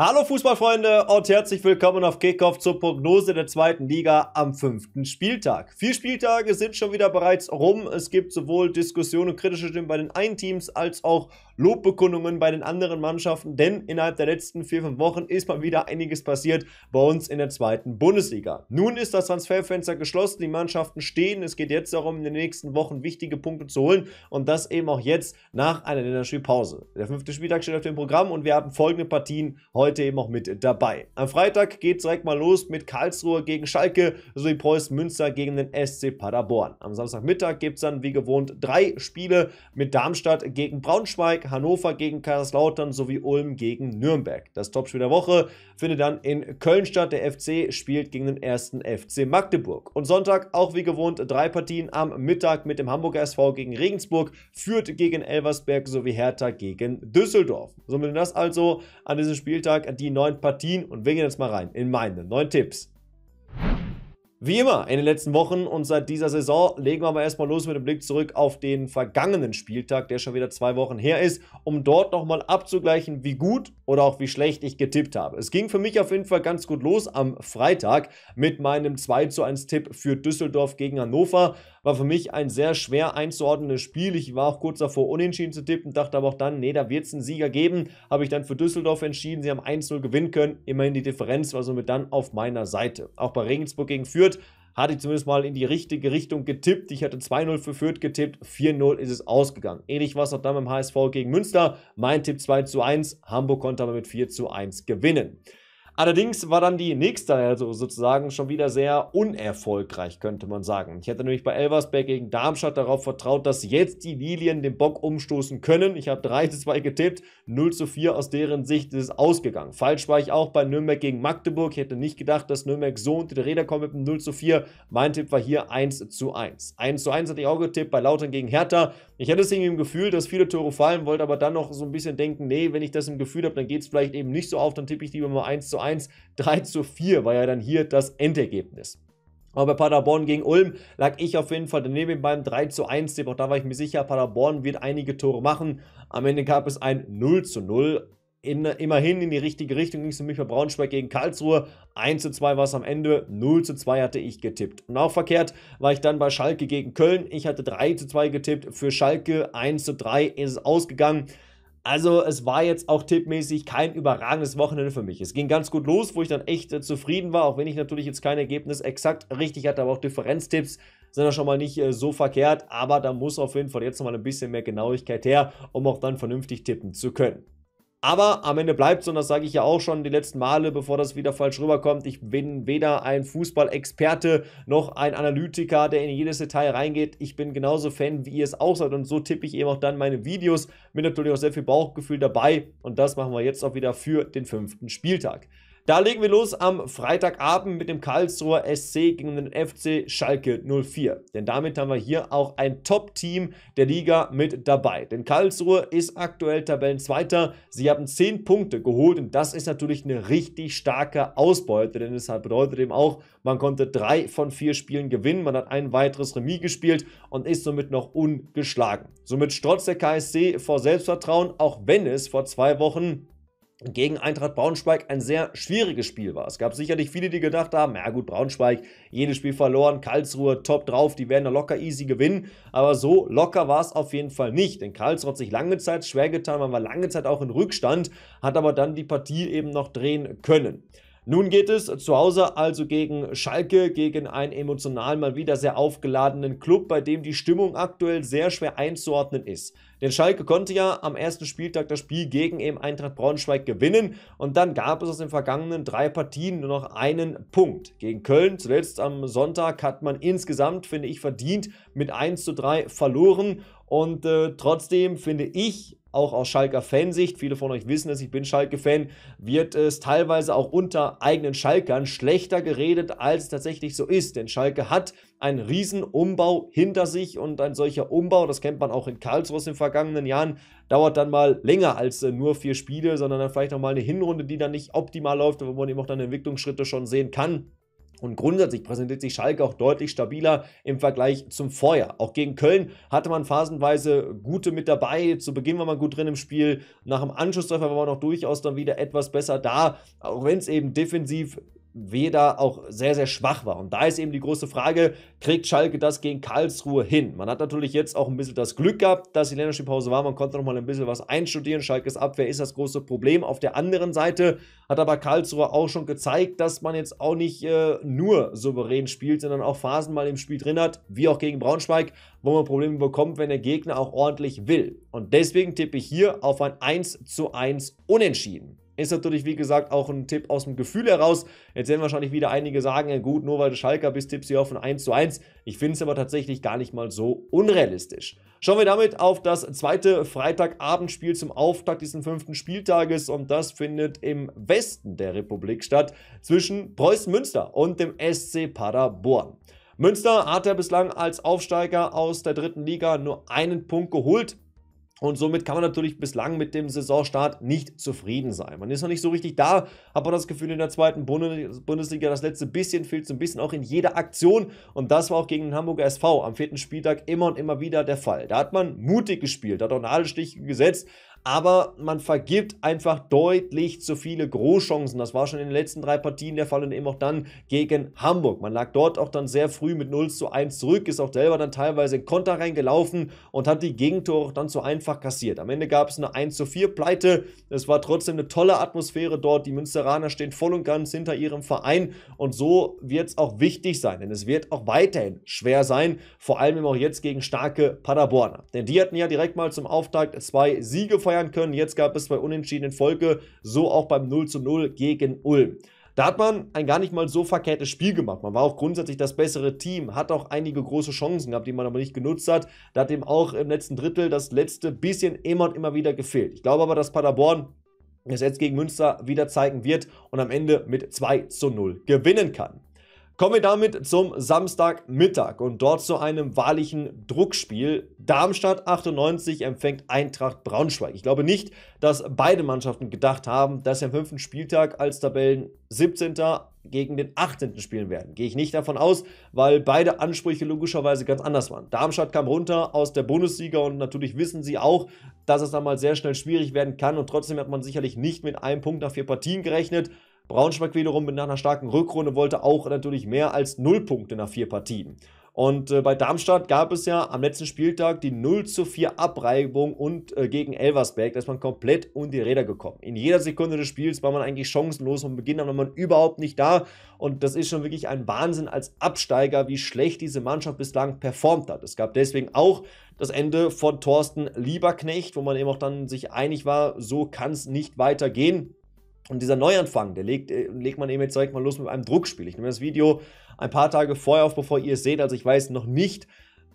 Hallo Fußballfreunde und herzlich willkommen auf Kickoff zur Prognose der zweiten Liga am fünften Spieltag. Vier Spieltage sind schon wieder bereits rum. Es gibt sowohl Diskussionen und kritische Stimmen bei den einen Teams als auch Lobbekundungen bei den anderen Mannschaften, denn innerhalb der letzten vier, fünf Wochen ist mal wieder einiges passiert bei uns in der zweiten Bundesliga. Nun ist das Transferfenster geschlossen, die Mannschaften stehen. Es geht jetzt darum, in den nächsten Wochen wichtige Punkte zu holen und das eben auch jetzt nach einer Länderspielpause. Der fünfte Spieltag steht auf dem Programm und wir haben folgende Partien heute heute eben auch mit dabei. Am Freitag geht es direkt mal los mit Karlsruhe gegen Schalke sowie Preußen Münster gegen den SC Paderborn. Am Samstagmittag gibt es dann wie gewohnt drei Spiele mit Darmstadt gegen Braunschweig, Hannover gegen Kaiserslautern sowie Ulm gegen Nürnberg. Das Topspiel der Woche findet dann in Köln statt. Der FC spielt gegen den ersten FC Magdeburg. Und Sonntag auch wie gewohnt drei Partien am Mittag mit dem Hamburger SV gegen Regensburg, Fürth gegen Elversberg sowie Hertha gegen Düsseldorf. Somit das also an diesem Spieltag Spieltag die neun Partien und wir gehen jetzt mal rein in meine neun Tipps. Wie immer in den letzten Wochen und seit dieser Saison legen wir aber erstmal los mit dem Blick zurück auf den vergangenen Spieltag, der schon wieder zwei Wochen her ist, um dort nochmal abzugleichen, wie gut oder auch wie schlecht ich getippt habe. Es ging für mich auf jeden Fall ganz gut los am Freitag mit meinem 2 zu 1 Tipp für Düsseldorf gegen Hannover. War für mich ein sehr schwer einzuordnendes Spiel. Ich war auch kurz davor, unentschieden zu tippen, dachte aber auch dann, nee, da wird es einen Sieger geben. Habe ich dann für Düsseldorf entschieden. Sie haben 1-0 gewinnen können. Immerhin die Differenz war somit dann auf meiner Seite. Auch bei Regensburg gegen Fürth hatte ich zumindest mal in die richtige Richtung getippt. Ich hatte 2-0 für Fürth getippt, 4-0 ist es ausgegangen. Ähnlich war es auch dann beim HSV gegen Münster. Mein Tipp 2-1, Hamburg konnte aber mit 4-1 gewinnen. Allerdings war dann die nächste, also sozusagen schon wieder sehr unerfolgreich, könnte man sagen. Ich hätte nämlich bei Elversberg gegen Darmstadt darauf vertraut, dass jetzt die Lilien den Bock umstoßen können. Ich habe 3 zu 2 getippt, 0 zu 4 aus deren Sicht ist es ausgegangen. Falsch war ich auch bei Nürnberg gegen Magdeburg. Ich hätte nicht gedacht, dass Nürnberg so unter die Räder kommt mit einem 0 zu 4. Mein Tipp war hier 1 zu 1. 1 zu 1 hatte ich auch getippt bei Lautern gegen Hertha. Ich hatte es irgendwie im Gefühl, dass viele Tore fallen, wollte aber dann noch so ein bisschen denken, nee, wenn ich das im Gefühl habe, dann geht es vielleicht eben nicht so auf, dann tippe ich lieber mal 1 zu 1. 3 zu 4 war ja dann hier das Endergebnis. Aber bei Paderborn gegen Ulm lag ich auf jeden Fall daneben beim 3 zu 1 Tipp. Auch da war ich mir sicher, Paderborn wird einige Tore machen. Am Ende gab es ein 0 zu 0. In, immerhin in die richtige Richtung ging es mich bei Braunschweig gegen Karlsruhe. 1 zu 2 war es am Ende, 0 zu 2 hatte ich getippt. Und auch verkehrt war ich dann bei Schalke gegen Köln. Ich hatte 3 zu 2 getippt für Schalke, 1 zu 3 ist es ausgegangen. Also es war jetzt auch tippmäßig kein überragendes Wochenende für mich. Es ging ganz gut los, wo ich dann echt äh, zufrieden war, auch wenn ich natürlich jetzt kein Ergebnis exakt richtig hatte, aber auch Differenztipps sind ja schon mal nicht äh, so verkehrt. Aber da muss auf jeden Fall jetzt nochmal ein bisschen mehr Genauigkeit her, um auch dann vernünftig tippen zu können. Aber am Ende bleibt es, und das sage ich ja auch schon die letzten Male, bevor das wieder falsch rüberkommt, ich bin weder ein Fußballexperte noch ein Analytiker, der in jedes Detail reingeht. Ich bin genauso Fan, wie ihr es auch seid. Und so tippe ich eben auch dann meine Videos mit natürlich auch sehr viel Bauchgefühl dabei. Und das machen wir jetzt auch wieder für den fünften Spieltag. Da legen wir los am Freitagabend mit dem Karlsruher SC gegen den FC Schalke 04. Denn damit haben wir hier auch ein Top-Team der Liga mit dabei. Denn Karlsruhe ist aktuell Tabellenzweiter. Sie haben 10 Punkte geholt und das ist natürlich eine richtig starke Ausbeute. Denn es bedeutet eben auch, man konnte drei von vier Spielen gewinnen. Man hat ein weiteres Remis gespielt und ist somit noch ungeschlagen. Somit strotzt der KSC vor Selbstvertrauen, auch wenn es vor zwei Wochen gegen Eintracht Braunschweig ein sehr schwieriges Spiel war. Es gab sicherlich viele, die gedacht haben, ja gut, Braunschweig, jedes Spiel verloren, Karlsruhe top drauf, die werden da locker easy gewinnen. Aber so locker war es auf jeden Fall nicht, denn Karlsruhe hat sich lange Zeit schwer getan, man war lange Zeit auch in Rückstand, hat aber dann die Partie eben noch drehen können. Nun geht es zu Hause also gegen Schalke, gegen einen emotional mal wieder sehr aufgeladenen Club, bei dem die Stimmung aktuell sehr schwer einzuordnen ist. Denn Schalke konnte ja am ersten Spieltag das Spiel gegen eben Eintracht Braunschweig gewinnen und dann gab es aus den vergangenen drei Partien nur noch einen Punkt. Gegen Köln, zuletzt am Sonntag, hat man insgesamt, finde ich, verdient mit 1 zu 3 verloren und äh, trotzdem finde ich, auch aus Schalker Fansicht, viele von euch wissen es, ich bin Schalke-Fan, wird es teilweise auch unter eigenen Schalkern schlechter geredet, als es tatsächlich so ist. Denn Schalke hat einen riesen Umbau hinter sich und ein solcher Umbau, das kennt man auch in Karlsruhe in den vergangenen Jahren, dauert dann mal länger als äh, nur vier Spiele, sondern dann vielleicht auch mal eine Hinrunde, die dann nicht optimal läuft, wo man eben auch dann Entwicklungsschritte schon sehen kann. Und grundsätzlich präsentiert sich Schalke auch deutlich stabiler im Vergleich zum Vorjahr. Auch gegen Köln hatte man phasenweise gute mit dabei. Zu Beginn war man gut drin im Spiel. Nach dem Anschlusstreffer war man auch durchaus dann wieder etwas besser da. Auch wenn es eben defensiv Weder auch sehr, sehr schwach war. Und da ist eben die große Frage, kriegt Schalke das gegen Karlsruhe hin? Man hat natürlich jetzt auch ein bisschen das Glück gehabt, dass die Länderspielpause war. Man konnte noch mal ein bisschen was einstudieren. Schalkes Abwehr ist das große Problem. Auf der anderen Seite hat aber Karlsruhe auch schon gezeigt, dass man jetzt auch nicht äh, nur souverän spielt, sondern auch Phasen mal im Spiel drin hat, wie auch gegen Braunschweig, wo man Probleme bekommt, wenn der Gegner auch ordentlich will. Und deswegen tippe ich hier auf ein 1 zu 1 Unentschieden. Ist natürlich, wie gesagt, auch ein Tipp aus dem Gefühl heraus. Jetzt werden wahrscheinlich wieder einige sagen, ja gut, nur weil du Schalker bist, tippst du auf ein 1 zu 1. Ich finde es aber tatsächlich gar nicht mal so unrealistisch. Schauen wir damit auf das zweite Freitagabendspiel zum Auftakt dieses fünften Spieltages und das findet im Westen der Republik statt zwischen Preußen Münster und dem SC Paderborn. Münster hat ja bislang als Aufsteiger aus der dritten Liga nur einen Punkt geholt. Und somit kann man natürlich bislang mit dem Saisonstart nicht zufrieden sein. Man ist noch nicht so richtig da, hat aber das Gefühl, in der zweiten Bundesliga das letzte bisschen fehlt so ein bisschen auch in jeder Aktion. Und das war auch gegen den Hamburger SV am vierten Spieltag immer und immer wieder der Fall. Da hat man mutig gespielt, hat auch Nadelstiche gesetzt, aber man vergibt einfach deutlich zu viele Großchancen. Das war schon in den letzten drei Partien der Fall und eben auch dann gegen Hamburg. Man lag dort auch dann sehr früh mit 0 zu 1 zurück, ist auch selber dann teilweise in Konter reingelaufen und hat die Gegentore dann zu einfach kassiert. Am Ende gab es eine 1 zu 4 Pleite. Es war trotzdem eine tolle Atmosphäre dort. Die Münsteraner stehen voll und ganz hinter ihrem Verein und so wird es auch wichtig sein, denn es wird auch weiterhin schwer sein, vor allem auch jetzt gegen starke Paderborner. Denn die hatten ja direkt mal zum Auftakt zwei Siege feiern können. Jetzt gab es zwei Unentschieden in Folge, so auch beim 0 zu 0 gegen Ulm. Da hat man ein gar nicht mal so verkehrtes Spiel gemacht. Man war auch grundsätzlich das bessere Team, hat auch einige große Chancen gehabt, die man aber nicht genutzt hat. Da hat eben auch im letzten Drittel das letzte bisschen immer und immer wieder gefehlt. Ich glaube aber, dass Paderborn es jetzt gegen Münster wieder zeigen wird und am Ende mit 2 zu 0 gewinnen kann. Kommen wir damit zum Samstagmittag und dort zu einem wahrlichen Druckspiel. Darmstadt 98 empfängt Eintracht Braunschweig. Ich glaube nicht, dass beide Mannschaften gedacht haben, dass sie am fünften Spieltag als Tabellen 17. gegen den 18. spielen werden. Gehe ich nicht davon aus, weil beide Ansprüche logischerweise ganz anders waren. Darmstadt kam runter aus der Bundesliga und natürlich wissen sie auch, dass es dann mal sehr schnell schwierig werden kann und trotzdem hat man sicherlich nicht mit einem Punkt nach vier Partien gerechnet. Braunschweig wiederum mit einer starken Rückrunde wollte auch natürlich mehr als 0 Punkte nach vier Partien. Und äh, bei Darmstadt gab es ja am letzten Spieltag die 0 zu 4 Abreibung und äh, gegen Elversberg. Da ist man komplett um die Räder gekommen. In jeder Sekunde des Spiels war man eigentlich chancenlos. Von Beginn an war man überhaupt nicht da. Und das ist schon wirklich ein Wahnsinn als Absteiger, wie schlecht diese Mannschaft bislang performt hat. Es gab deswegen auch das Ende von Thorsten Lieberknecht, wo man eben auch dann sich einig war, so kann es nicht weitergehen. Und dieser Neuanfang, der legt, äh, legt man eben jetzt direkt mal los mit einem Druckspiel. Ich nehme das Video ein paar Tage vorher auf, bevor ihr es seht. Also ich weiß noch nicht,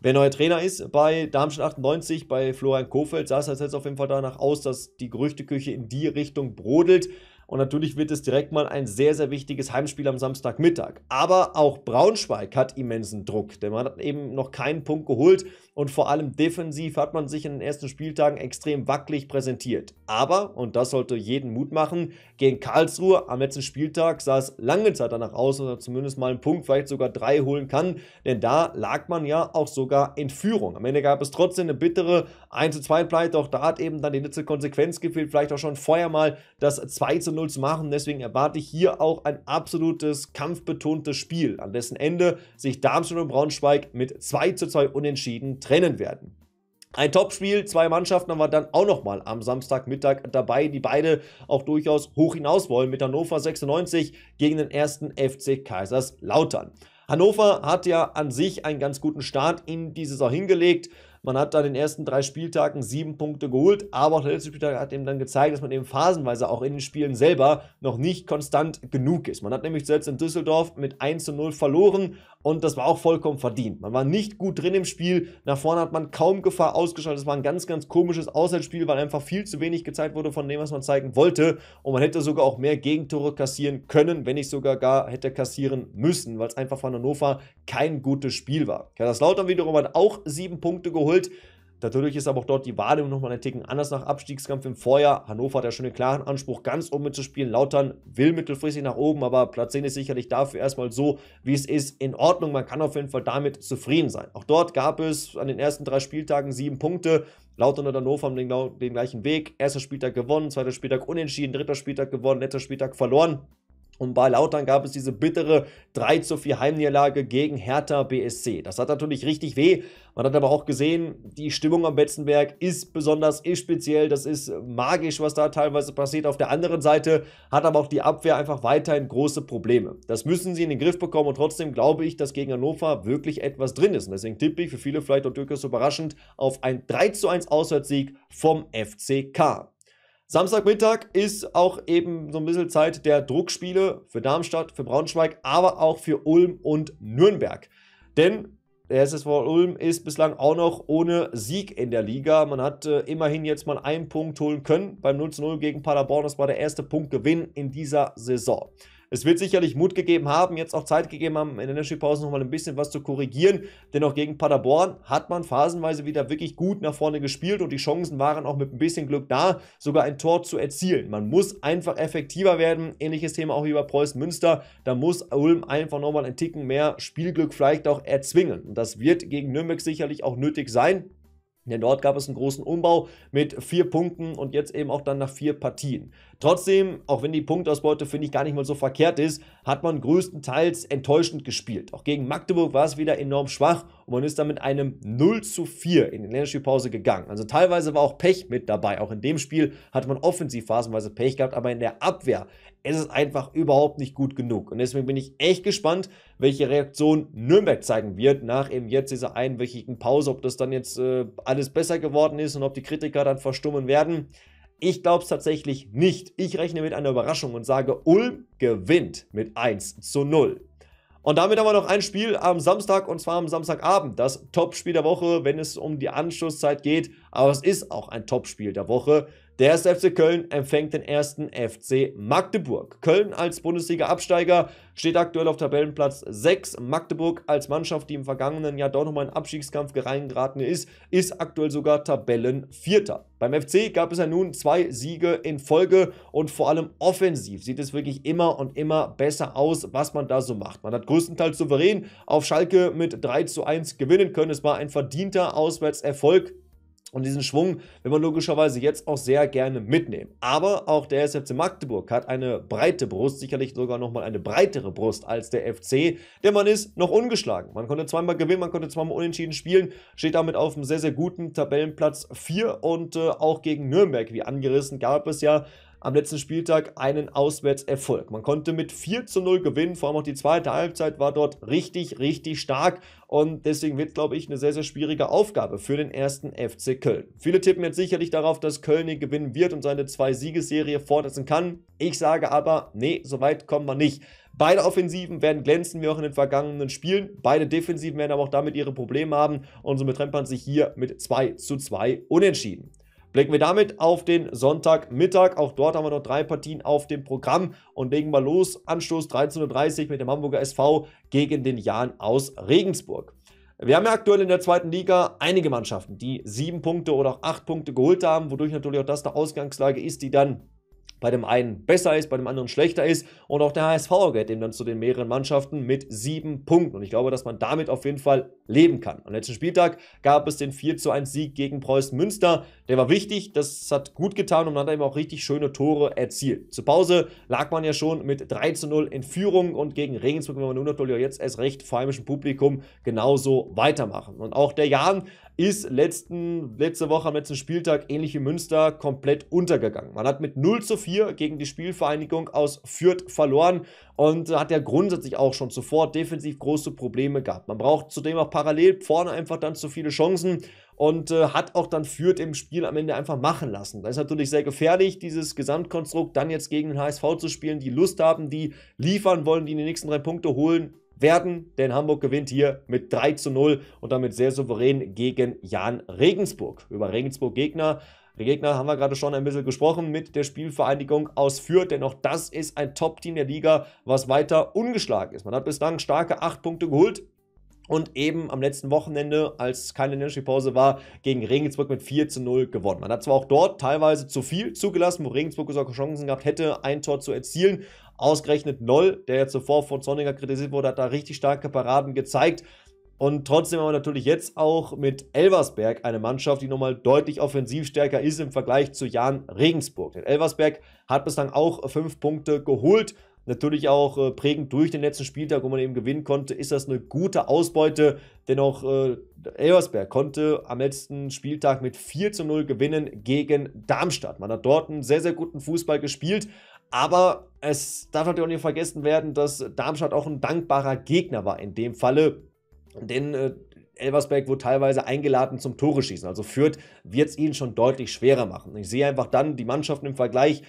wer neuer Trainer ist bei Darmstadt 98. Bei Florian Kofeld sah es jetzt auf jeden Fall danach aus, dass die Gerüchteküche in die Richtung brodelt. Und natürlich wird es direkt mal ein sehr, sehr wichtiges Heimspiel am Samstagmittag. Aber auch Braunschweig hat immensen Druck, denn man hat eben noch keinen Punkt geholt und vor allem defensiv hat man sich in den ersten Spieltagen extrem wackelig präsentiert. Aber, und das sollte jeden Mut machen, gegen Karlsruhe am letzten Spieltag sah es lange Zeit danach aus, dass er zumindest mal einen Punkt, vielleicht sogar drei holen kann, denn da lag man ja auch sogar in Führung. Am Ende gab es trotzdem eine bittere 1 zu 2 Pleite, auch da hat eben dann die letzte Konsequenz gefehlt, vielleicht auch schon vorher mal das 2 zu 0 zu machen. Deswegen erwarte ich hier auch ein absolutes kampfbetontes Spiel, an dessen Ende sich Darmstadt und Braunschweig mit 2 zu 2 unentschieden trennen werden. Ein Topspiel, zwei Mannschaften haben wir dann auch nochmal am Samstagmittag dabei, die beide auch durchaus hoch hinaus wollen mit Hannover 96 gegen den ersten FC Kaiserslautern. Hannover hat ja an sich einen ganz guten Start in die Saison hingelegt. Man hat da in den ersten drei Spieltagen sieben Punkte geholt, aber auch der letzte Spieltag hat eben dann gezeigt, dass man eben phasenweise auch in den Spielen selber noch nicht konstant genug ist. Man hat nämlich zuletzt in Düsseldorf mit 1 zu 0 verloren und das war auch vollkommen verdient. Man war nicht gut drin im Spiel, nach vorne hat man kaum Gefahr ausgeschaltet. Es war ein ganz, ganz komisches Auswärtsspiel, weil einfach viel zu wenig gezeigt wurde von dem, was man zeigen wollte und man hätte sogar auch mehr Gegentore kassieren können, wenn nicht sogar gar hätte kassieren müssen, weil es einfach von Hannover kein gutes Spiel war. Kaiserslautern wiederum hat auch sieben Punkte geholt geholt. Natürlich ist aber auch dort die Wahrnehmung nochmal ein Ticken anders nach Abstiegskampf im Vorjahr. Hannover hat ja schon den klaren Anspruch, ganz oben mitzuspielen. Lautern will mittelfristig nach oben, aber Platz 10 ist sicherlich dafür erstmal so, wie es ist, in Ordnung. Man kann auf jeden Fall damit zufrieden sein. Auch dort gab es an den ersten drei Spieltagen sieben Punkte. Lautern und Hannover haben den, den gleichen Weg. Erster Spieltag gewonnen, zweiter Spieltag unentschieden, dritter Spieltag gewonnen, letzter Spieltag verloren. Und bei Lautern gab es diese bittere 3 zu 4 Heimniederlage gegen Hertha BSC. Das hat natürlich richtig weh. Man hat aber auch gesehen, die Stimmung am Betzenberg ist besonders, ist speziell. Das ist magisch, was da teilweise passiert. Auf der anderen Seite hat aber auch die Abwehr einfach weiterhin große Probleme. Das müssen sie in den Griff bekommen und trotzdem glaube ich, dass gegen Hannover wirklich etwas drin ist. Und deswegen tippe ich für viele vielleicht auch durchaus überraschend auf ein 3 zu 1 Auswärtssieg vom FCK. Samstagmittag ist auch eben so ein bisschen Zeit der Druckspiele für Darmstadt, für Braunschweig, aber auch für Ulm und Nürnberg. Denn der SSV Ulm ist bislang auch noch ohne Sieg in der Liga. Man hat äh, immerhin jetzt mal einen Punkt holen können beim 0-0 gegen Paderborn. Das war der erste Punktgewinn in dieser Saison. Es wird sicherlich Mut gegeben haben, jetzt auch Zeit gegeben haben, in der Länderspielpause nochmal ein bisschen was zu korrigieren. Denn auch gegen Paderborn hat man phasenweise wieder wirklich gut nach vorne gespielt und die Chancen waren auch mit ein bisschen Glück da, sogar ein Tor zu erzielen. Man muss einfach effektiver werden. Ähnliches Thema auch wie bei Preußen Münster. Da muss Ulm einfach nochmal ein Ticken mehr Spielglück vielleicht auch erzwingen. Und das wird gegen Nürnberg sicherlich auch nötig sein. Denn dort gab es einen großen Umbau mit vier Punkten und jetzt eben auch dann nach vier Partien. Trotzdem, auch wenn die Punktausbeute, finde ich, gar nicht mal so verkehrt ist, hat man größtenteils enttäuschend gespielt. Auch gegen Magdeburg war es wieder enorm schwach und man ist dann mit einem 0 zu 4 in die Länderspielpause gegangen. Also teilweise war auch Pech mit dabei. Auch in dem Spiel hatte man offensiv phasenweise Pech gehabt, aber in der Abwehr ist es einfach überhaupt nicht gut genug. Und deswegen bin ich echt gespannt, welche Reaktion Nürnberg zeigen wird nach eben jetzt dieser einwöchigen Pause, ob das dann jetzt äh, alles besser geworden ist und ob die Kritiker dann verstummen werden. Ich glaube es tatsächlich nicht. Ich rechne mit einer Überraschung und sage, Ulm gewinnt mit 1 zu 0. Und damit haben wir noch ein Spiel am Samstag und zwar am Samstagabend. Das Topspiel der Woche, wenn es um die Anschlusszeit geht. Aber es ist auch ein Topspiel der Woche. Der erste FC Köln empfängt den ersten FC Magdeburg. Köln als Bundesliga-Absteiger steht aktuell auf Tabellenplatz 6. Magdeburg als Mannschaft, die im vergangenen Jahr doch nochmal in Abstiegskampf reingeraten ist, ist aktuell sogar Tabellenvierter. Beim FC gab es ja nun zwei Siege in Folge und vor allem offensiv sieht es wirklich immer und immer besser aus, was man da so macht. Man hat größtenteils souverän auf Schalke mit 3 zu 1 gewinnen können. Es war ein verdienter Auswärtserfolg. Und diesen Schwung will man logischerweise jetzt auch sehr gerne mitnehmen. Aber auch der SFC Magdeburg hat eine breite Brust, sicherlich sogar nochmal eine breitere Brust als der FC, denn man ist noch ungeschlagen. Man konnte zweimal gewinnen, man konnte zweimal unentschieden spielen, steht damit auf einem sehr, sehr guten Tabellenplatz 4 und äh, auch gegen Nürnberg, wie angerissen, gab es ja am letzten Spieltag einen Auswärtserfolg. Man konnte mit 4 zu 0 gewinnen, vor allem auch die zweite Halbzeit war dort richtig, richtig stark und deswegen wird, glaube ich, eine sehr, sehr schwierige Aufgabe für den ersten FC Köln. Viele tippen jetzt sicherlich darauf, dass Köln hier gewinnen wird und seine zwei Siegesserie fortsetzen kann. Ich sage aber, nee, so weit kommen wir nicht. Beide Offensiven werden glänzen wie auch in den vergangenen Spielen. Beide Defensiven werden aber auch damit ihre Probleme haben und somit trennt man sich hier mit 2 zu 2 unentschieden. Blicken wir damit auf den Sonntagmittag. Auch dort haben wir noch drei Partien auf dem Programm und legen mal los. Anstoß 13.30 Uhr mit dem Hamburger SV gegen den Jan aus Regensburg. Wir haben ja aktuell in der zweiten Liga einige Mannschaften, die sieben Punkte oder auch acht Punkte geholt haben, wodurch natürlich auch das eine Ausgangslage ist, die dann bei dem einen besser ist, bei dem anderen schlechter ist. Und auch der HSV gehört eben dann zu den mehreren Mannschaften mit sieben Punkten. Und ich glaube, dass man damit auf jeden Fall leben kann. Am letzten Spieltag gab es den 4 zu 1 Sieg gegen Preußen Münster. Der war wichtig, das hat gut getan und man hat eben auch richtig schöne Tore erzielt. Zur Pause lag man ja schon mit 3 zu 0 in Führung und gegen Regensburg, wenn man nur natürlich jetzt erst recht vor heimischem Publikum genauso weitermachen. Und auch der Jan ist letzten, letzte Woche am letzten Spieltag, ähnlich wie Münster, komplett untergegangen. Man hat mit 0 zu 4 gegen die Spielvereinigung aus Fürth verloren und hat ja grundsätzlich auch schon zuvor defensiv große Probleme gehabt. Man braucht zudem auch parallel vorne einfach dann zu viele Chancen und äh, hat auch dann Fürth im Spiel am Ende einfach machen lassen. Das ist natürlich sehr gefährlich, dieses Gesamtkonstrukt dann jetzt gegen den HSV zu spielen, die Lust haben, die liefern wollen, die in die nächsten drei Punkte holen werden, denn Hamburg gewinnt hier mit 3 zu 0 und damit sehr souverän gegen Jan Regensburg. Über Regensburg Gegner die Gegner haben wir gerade schon ein bisschen gesprochen mit der Spielvereinigung aus Fürth, denn auch das ist ein Top-Team der Liga, was weiter ungeschlagen ist. Man hat bislang starke 8 Punkte geholt und eben am letzten Wochenende, als keine Länderspielpause war, gegen Regensburg mit 4 zu 0 gewonnen. Man hat zwar auch dort teilweise zu viel zugelassen, wo Regensburg sogar Chancen gehabt hätte, ein Tor zu erzielen. Ausgerechnet Noll, der jetzt zuvor von Sonninger kritisiert wurde, hat da richtig starke Paraden gezeigt. Und trotzdem haben wir natürlich jetzt auch mit Elversberg eine Mannschaft, die nochmal deutlich offensivstärker ist im Vergleich zu Jan Regensburg. Denn Elversberg hat bislang auch fünf Punkte geholt natürlich auch äh, prägend durch den letzten Spieltag, wo man eben gewinnen konnte, ist das eine gute Ausbeute. Dennoch, äh, Elversberg konnte am letzten Spieltag mit 4 zu 0 gewinnen gegen Darmstadt. Man hat dort einen sehr, sehr guten Fußball gespielt. Aber es darf natürlich auch nicht vergessen werden, dass Darmstadt auch ein dankbarer Gegner war in dem Falle. Denn äh, Elversberg wurde teilweise eingeladen zum Tore schießen. Also Fürth wird es ihnen schon deutlich schwerer machen. Ich sehe einfach dann die Mannschaften im Vergleich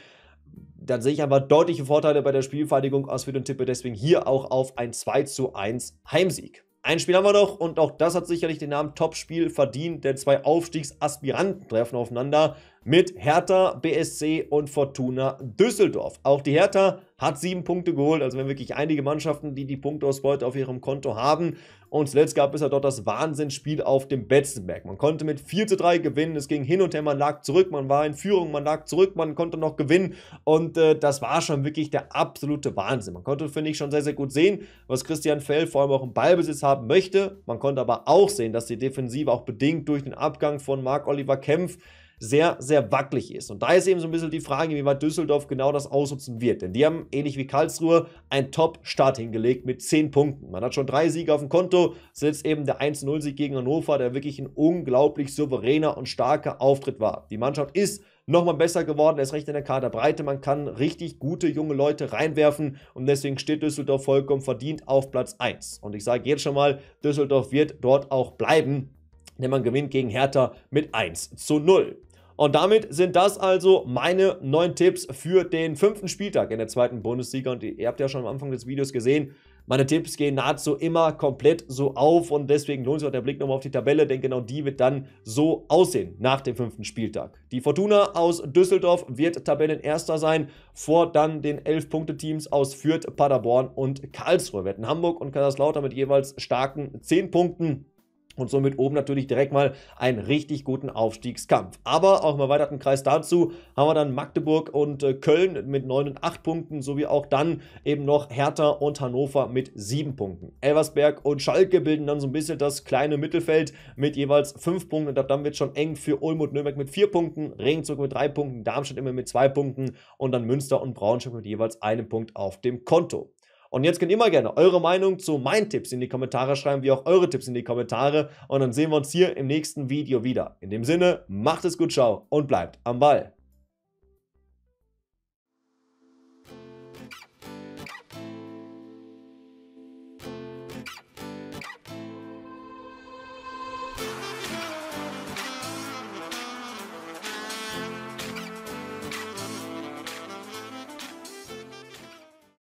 dann sehe ich einfach deutliche Vorteile bei der Spielvereinigung aus den tippe deswegen hier auch auf ein 2 zu 1 Heimsieg. Ein Spiel haben wir noch und auch das hat sicherlich den Namen Topspiel verdient, denn zwei Aufstiegsaspiranten treffen aufeinander mit Hertha BSC und Fortuna Düsseldorf. Auch die Hertha hat sieben Punkte geholt, also wenn wirklich einige Mannschaften, die die Punktausbeute auf ihrem Konto haben. Und zuletzt gab es ja dort das Wahnsinnsspiel auf dem Betzenberg. Man konnte mit 4 zu 3 gewinnen, es ging hin und her, man lag zurück, man war in Führung, man lag zurück, man konnte noch gewinnen. Und äh, das war schon wirklich der absolute Wahnsinn. Man konnte, finde ich, schon sehr, sehr gut sehen, was Christian Fell vor allem auch im Ballbesitz haben möchte. Man konnte aber auch sehen, dass die Defensive auch bedingt durch den Abgang von Marc-Oliver Kempf sehr, sehr wackelig ist. Und da ist eben so ein bisschen die Frage, wie weit Düsseldorf genau das ausnutzen wird. Denn die haben, ähnlich wie Karlsruhe, einen Top-Start hingelegt mit 10 Punkten. Man hat schon drei Siege auf dem Konto. Jetzt eben der 1-0-Sieg gegen Hannover, der wirklich ein unglaublich souveräner und starker Auftritt war. Die Mannschaft ist nochmal besser geworden, er ist recht in der Kaderbreite. Man kann richtig gute junge Leute reinwerfen und deswegen steht Düsseldorf vollkommen verdient auf Platz 1. Und ich sage jetzt schon mal, Düsseldorf wird dort auch bleiben denn man gewinnt gegen Hertha mit 1 zu 0. Und damit sind das also meine neun Tipps für den fünften Spieltag in der zweiten Bundesliga. Und ihr habt ja schon am Anfang des Videos gesehen, meine Tipps gehen nahezu immer komplett so auf und deswegen lohnt sich auch der Blick nochmal auf die Tabelle, denn genau die wird dann so aussehen nach dem fünften Spieltag. Die Fortuna aus Düsseldorf wird Tabellenerster sein, vor dann den 11-Punkte-Teams aus Fürth, Paderborn und Karlsruhe. Wir hatten Hamburg und Kaiserslautern mit jeweils starken 10 Punkten und somit oben natürlich direkt mal einen richtig guten Aufstiegskampf. Aber auch im erweiterten Kreis dazu haben wir dann Magdeburg und äh, Köln mit 9 und 8 Punkten, sowie auch dann eben noch Hertha und Hannover mit 7 Punkten. Elversberg und Schalke bilden dann so ein bisschen das kleine Mittelfeld mit jeweils 5 Punkten und ab dann wird schon eng für Ulm und Nürnberg mit 4 Punkten, Regensburg mit 3 Punkten, Darmstadt immer mit 2 Punkten und dann Münster und Braunschweig mit jeweils einem Punkt auf dem Konto. Und jetzt könnt ihr immer gerne eure Meinung zu meinen Tipps in die Kommentare schreiben, wie auch eure Tipps in die Kommentare. Und dann sehen wir uns hier im nächsten Video wieder. In dem Sinne, macht es gut, ciao und bleibt am Ball.